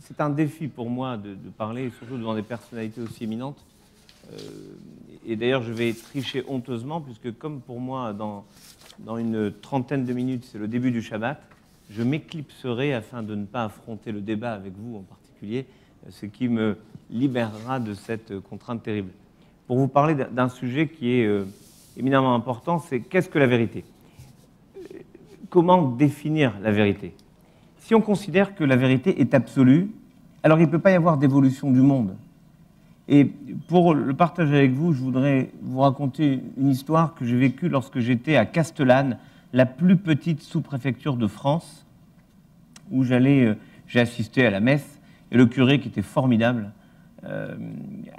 c'est un défi pour moi de, parler, surtout devant des personnalités aussi éminentes. Euh, et d'ailleurs, je vais tricher honteusement, puisque comme pour moi, dans, une trentaine de minutes, c'est le début du Shabbat, je m'éclipserai afin de ne pas affronter le débat avec vous en particulier, ce qui me libérera de cette contrainte terrible. Pour vous parler d'un sujet qui est euh, éminemment important, c'est qu'est-ce que la vérité? Comment définir la vérité? Si on considère que la vérité est absolue, alors il ne peut pas y avoir d'évolution du monde. Et pour le partager avec vous, je voudrais vous raconter une histoire que j'ai vécue lorsque j'étais à Castellane, la plus petite sous-préfecture de France, où j'allais, euh, j'ai assisté à la messe, et le curé, qui était formidable, euh,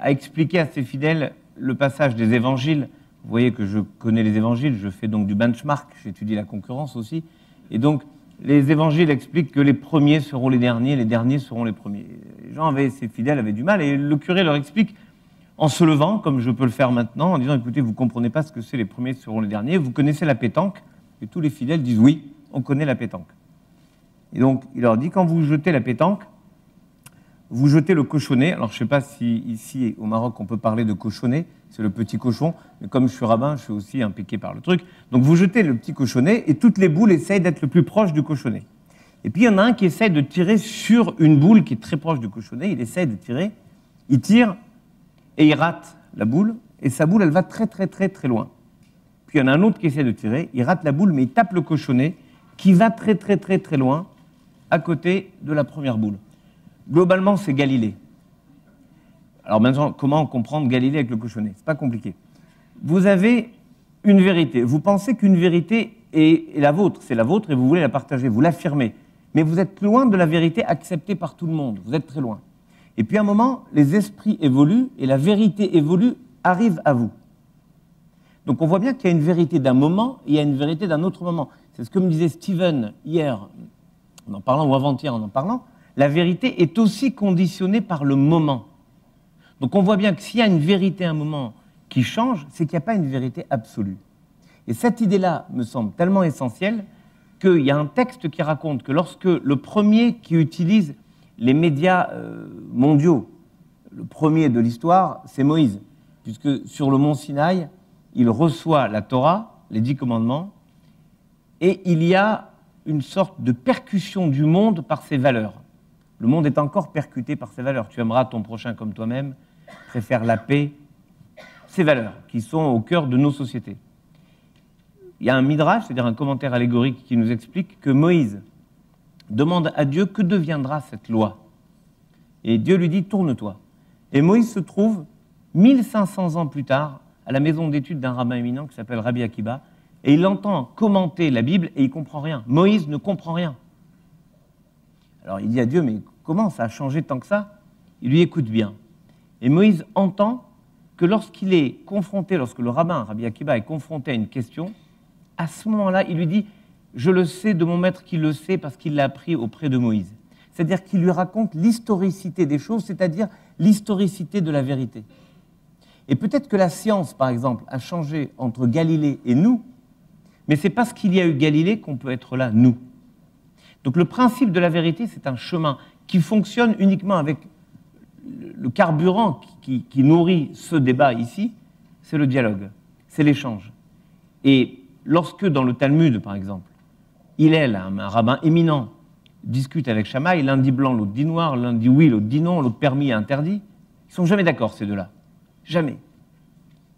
a expliqué à ses fidèles le passage des évangiles. Vous voyez que je connais les évangiles, je fais donc du benchmark, j'étudie la concurrence aussi. Et donc, les évangiles expliquent que les premiers seront les derniers, les derniers seront les premiers. Les gens avaient, ces fidèles avaient du mal, et le curé leur explique en se levant, comme je peux le faire maintenant, en disant écoutez, vous ne comprenez pas ce que c'est, les premiers seront les derniers, vous connaissez la pétanque Et tous les fidèles disent oui, on connaît la pétanque. Et donc, il leur dit quand vous jetez la pétanque, vous jetez le cochonnet. Alors, je ne sais pas si ici au Maroc on peut parler de cochonnet, c'est le petit cochon, mais comme je suis rabbin, je suis aussi impliqué par le truc. Donc, vous jetez le petit cochonnet et toutes les boules essayent d'être le plus proche du cochonnet. Et puis, il y en a un qui essaye de tirer sur une boule qui est très proche du cochonnet. Il essaye de tirer, il tire et il rate la boule, et sa boule, elle va très, très, très, très loin. Puis, il y en a un autre qui essaie de tirer, il rate la boule, mais il tape le cochonnet qui va très, très, très, très loin à côté de la première boule. Globalement, c'est Galilée. Alors maintenant, comment comprendre Galilée avec le cochonnet? C'est pas compliqué. Vous avez une vérité. Vous pensez qu'une vérité est, la vôtre, c'est la vôtre et vous voulez la partager, vous l'affirmez. Mais vous êtes loin de la vérité acceptée par tout le monde. Vous êtes très loin. Et puis à un moment, les esprits évoluent et la vérité évolue, arrive à vous. Donc on voit bien qu'il y a une vérité d'un moment et il y a une vérité d'un autre moment. C'est ce que me disait Steven hier, en en parlant, ou avant-hier en en parlant. La vérité est aussi conditionnée par le moment. Donc on voit bien que s'il y a une vérité à un moment qui change, c'est qu'il n'y a pas une vérité absolue. Et cette idée-là me semble tellement essentielle qu'il y a un texte qui raconte que lorsque le premier qui utilise les médias euh, mondiaux, le premier de l'histoire, c'est Moïse, puisque sur le mont Sinaï, il reçoit la Torah, les dix commandements, et il y a une sorte de percussion du monde par ses valeurs. Le monde est encore percuté par ses valeurs. Tu aimeras ton prochain comme toi-même, préfère la paix, ces valeurs qui sont au cœur de nos sociétés. Il y a un midrash, c'est-à-dire un commentaire allégorique qui nous explique que Moïse demande à Dieu que deviendra cette loi. Et Dieu lui dit tourne-toi. Et Moïse se trouve 1500 ans plus tard à la maison d'études d'un rabbin éminent qui s'appelle Rabbi Akiba, et il entend commenter la Bible et il comprend rien. Moïse ne comprend rien. Alors il dit à Dieu, mais comment ça a changé tant que ça Il lui écoute bien. Et Moïse entend que lorsqu'il est confronté, lorsque le rabbin, Rabbi Akiba, est confronté à une question, à ce moment-là, il lui dit Je le sais de mon maître qui le sait parce qu'il l'a appris auprès de Moïse. C'est-à-dire qu'il lui raconte l'historicité des choses, c'est-à-dire l'historicité de la vérité. Et peut-être que la science, par exemple, a changé entre Galilée et nous, mais c'est parce qu'il y a eu Galilée qu'on peut être là, nous. Donc le principe de la vérité, c'est un chemin qui fonctionne uniquement avec le carburant qui, nourrit ce débat ici, c'est le dialogue, c'est l'échange. Et lorsque dans le Talmud, par exemple, il est un, un rabbin éminent, discute avec Shammai, l'un dit blanc, l'autre dit noir, l'un dit oui, l'autre dit non, l'autre permis et interdit, ils sont jamais d'accord ces deux-là. Jamais.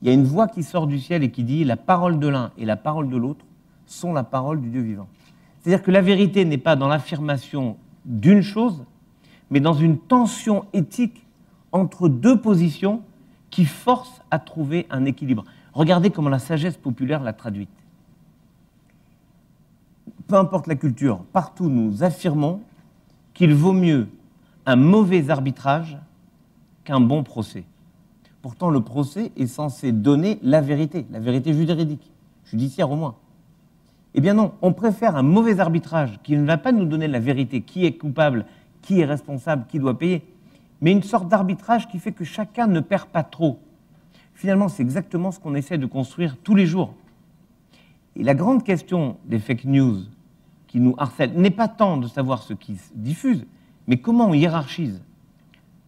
Il y a une voix qui sort du ciel et qui dit la parole de l'un et la parole de l'autre sont la parole du Dieu vivant. C'est-à-dire que la vérité n'est pas dans l'affirmation d'une chose, mais dans une tension éthique entre deux positions qui forcent à trouver un équilibre. Regardez comment la sagesse populaire l'a traduite. Peu importe la culture, partout nous affirmons qu'il vaut mieux un mauvais arbitrage qu'un bon procès. Pourtant, le procès est censé donner la vérité, la vérité juridique, judiciaire au moins. Eh bien non, on préfère un mauvais arbitrage qui ne va pas nous donner la vérité, qui est coupable, qui est responsable, qui doit payer, mais une sorte d'arbitrage qui fait que chacun ne perd pas trop. Finalement, c'est exactement ce qu'on essaie de construire tous les jours. Et la grande question des fake news qui nous harcèlent n'est pas tant de savoir ce qui se diffuse, Mais comment on hiérarchise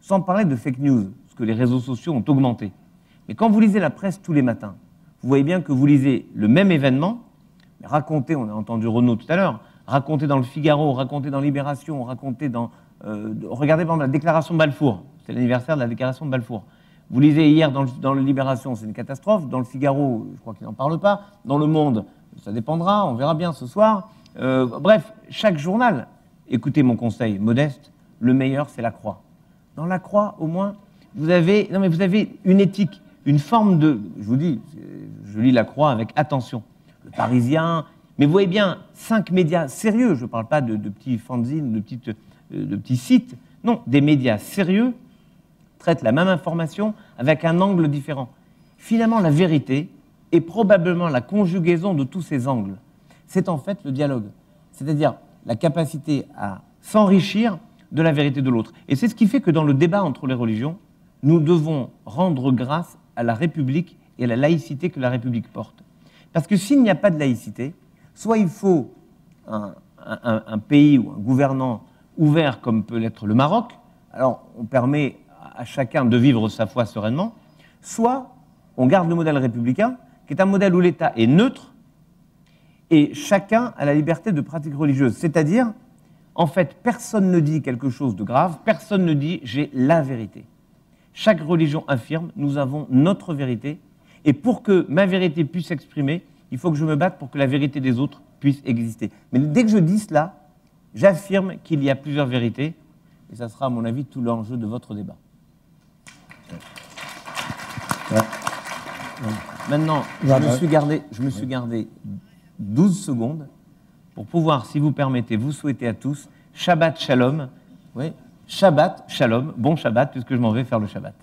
Sans parler de fake news, ce que les réseaux sociaux ont augmenté. Mais quand vous lisez la presse tous les matins, vous voyez bien que vous lisez le même événement, raconté, on a entendu Renaud tout à l'heure, raconté dans le Figaro, raconté dans Libération, raconté dans... Euh, regardez par exemple la déclaration de Balfour, c'est l'anniversaire de la déclaration de Balfour. Vous lisez hier dans le, Libération, c'est une catastrophe. Dans le Figaro, je crois qu'il n'en parle pas. Dans Le Monde, ça dépendra, on verra bien ce soir. Euh, bref, chaque journal, écoutez mon conseil modeste, le meilleur c'est la croix. Dans la croix, au moins, vous avez, non mais vous avez une éthique, une forme de, je vous dis, je lis la croix avec attention. Le Parisien, mais vous voyez bien, cinq médias sérieux, je ne parle pas de, petits fanzines, de, petites, de petits sites, non, des médias sérieux traitent la même information avec un angle différent. Finalement, la vérité est probablement la conjugaison de tous ces angles. C'est en fait le dialogue, c'est-à-dire la capacité à s'enrichir de la vérité de l'autre. Et c'est ce qui fait que dans le débat entre les religions, nous devons rendre grâce à la République et à la laïcité que la République porte. Parce que s'il n'y a pas de laïcité, soit il faut un, un pays ou un gouvernant ouvert comme peut l'être le Maroc, alors on permet à chacun de vivre sa foi sereinement, soit on garde le modèle républicain, qui est un modèle où l'État est neutre et chacun a la liberté de pratique religieuse. C'est-à-dire, en fait, personne ne dit quelque chose de grave, personne ne dit j'ai la vérité. Chaque religion affirme nous avons notre vérité, et pour que ma vérité puisse s'exprimer, il faut que je me batte pour que la vérité des autres puisse exister. Mais dès que je dis cela, j'affirme qu'il y a plusieurs vérités, et ça sera, à mon avis, tout l'enjeu de votre débat. Maintenant, je me, suis gardé, je me suis gardé 12 secondes pour pouvoir, si vous permettez, vous souhaiter à tous Shabbat Shalom. Oui, Shabbat Shalom, bon Shabbat, puisque je m'en vais faire le Shabbat.